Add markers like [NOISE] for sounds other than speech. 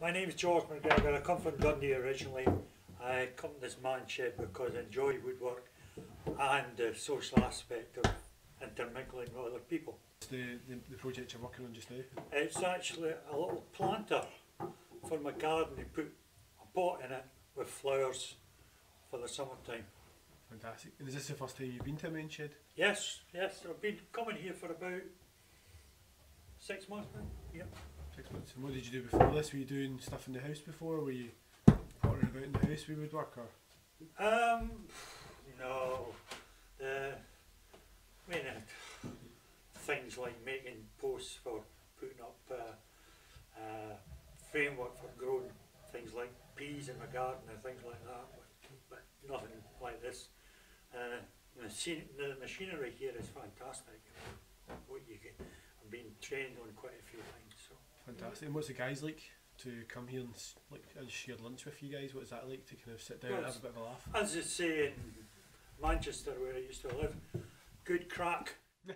My name is George McGregor. I come from Dundee originally. I come to this man shed because I enjoy woodwork and the social aspect of intermingling with other people. What's the, the, the project you're working on just now? It's actually a little planter for my garden. They put a pot in it with flowers for the summertime. Fantastic. And is this the first time you've been to a men's shed? Yes, yes, I've been coming here for about six months now. Yep. Six months. And what did you do before this? Were you doing stuff in the house before? Were you pottering about in the house with woodwork or? Um, no. The, I mean, uh, things like making posts for putting up uh, uh, framework for growing things like peas in my garden and things like that, but, but nothing like this. Uh, the, machin- the machinery here is fantastic. You know, what you get, I've been trained on quite a few things. So. Fantastic. And what's the guys like to come here and like and share lunch with you guys? What is that like to kind of sit down and have a bit of a laugh? As I say in Manchester, where I used to live, good crack. [LAUGHS]